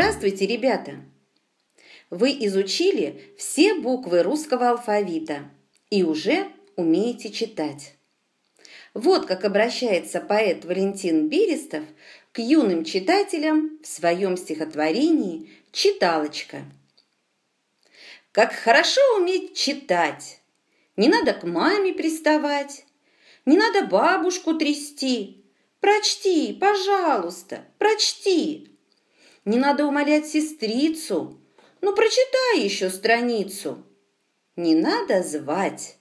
Здравствуйте, ребята! Вы изучили все буквы русского алфавита и уже умеете читать. Вот как обращается поэт Валентин Берестов к юным читателям в своем стихотворении «Читалочка». Как хорошо уметь читать! Не надо к маме приставать, не надо бабушку трясти. Прочти, пожалуйста, прочти. Не надо умолять сестрицу. Ну, прочитай еще страницу. Не надо звать,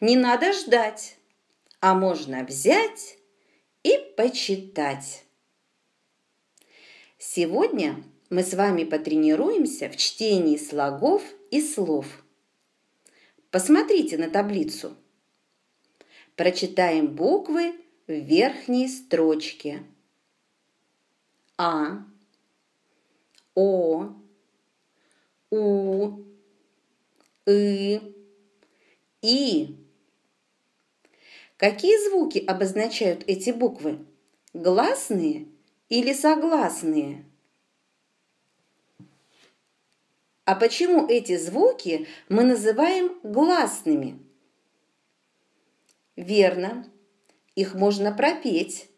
не надо ждать, а можно взять и почитать. Сегодня мы с вами потренируемся в чтении слогов и слов. Посмотрите на таблицу. Прочитаем буквы в верхней строчке. А, О, У, И, И. Какие звуки обозначают эти буквы? Гласные или согласные? А почему эти звуки мы называем гласными? Верно, их можно пропеть.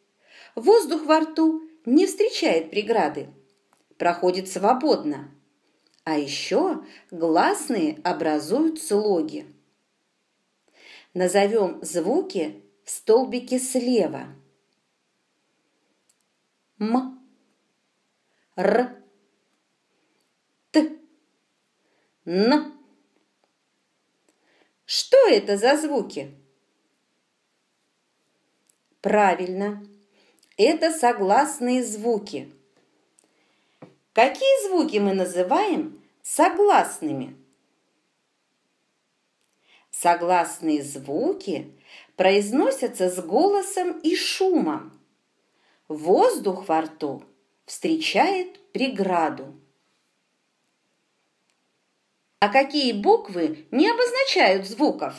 Воздух во рту не встречает преграды, проходит свободно. А еще гласные образуют слоги. Назовем звуки в столбике слева. М, Р, Т, Н. Что это за звуки? Правильно, это согласные звуки. Какие звуки мы называем согласными? Согласные звуки произносятся с голосом и шумом. Воздух во рту встречает преграду. А какие буквы не обозначают звуков?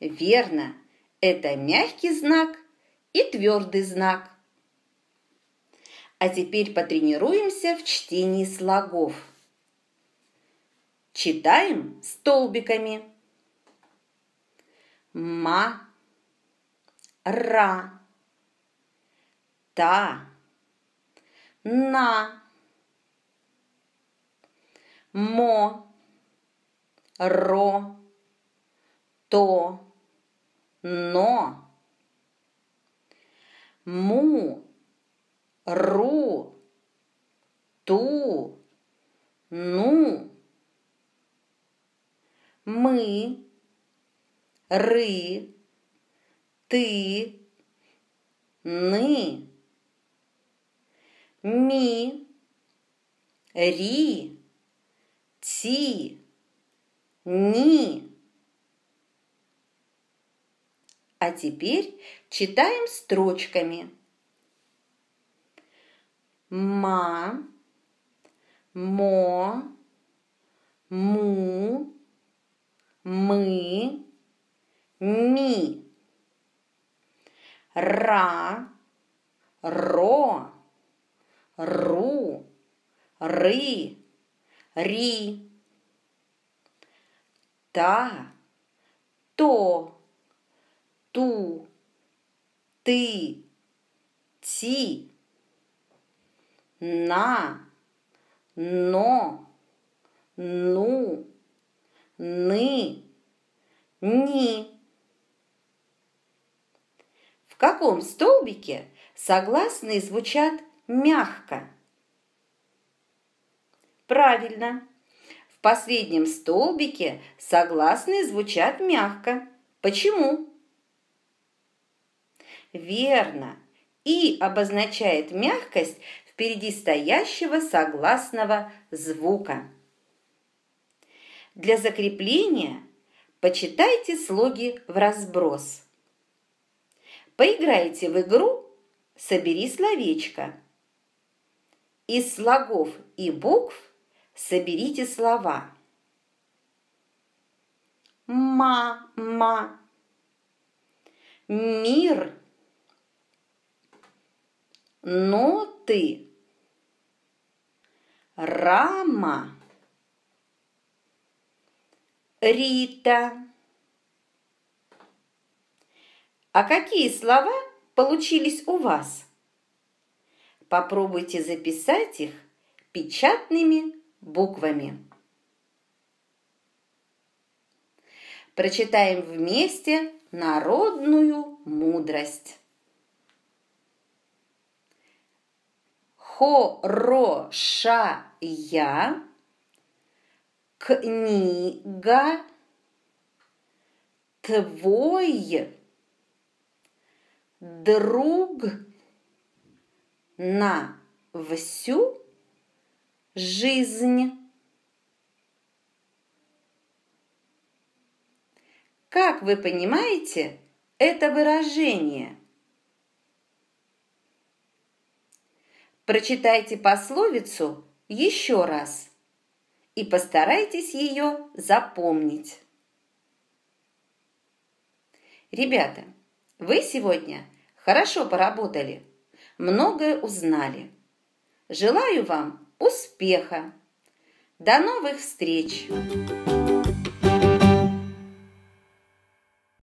Верно, это мягкий знак и твердый знак. А теперь потренируемся в чтении слогов. Читаем столбиками. Ма, ра, та, на, мо, ро, то, но, му, ру, ту, ну, мы, ры, ты, ны, ми, ри, ти, ни. А теперь читаем строчками. Ма, мо, му, мы, ми. Ра, ро, ру, ры, ри. Та, то, ту, ты, ти, на, но, ну, ны, ни. В каком столбике согласные звучат мягко? Правильно. В последнем столбике согласные звучат мягко. Почему? Верно. И обозначает мягкость впереди стоящего согласного звука. Для закрепления почитайте слоги в разброс. Поиграйте в игру «Собери словечко». Из слогов и букв соберите слова. Мама, мир, ноты, Рама. Рита. А какие слова получились у вас? Попробуйте записать их печатными буквами. Прочитаем вместе народную мудрость. Хорошая книга твой друг на всю жизнь. Как вы понимаете это выражение? Прочитайте пословицу еще раз и постарайтесь ее запомнить. Ребята, вы сегодня хорошо поработали, многое узнали. Желаю вам успеха. До новых встреч!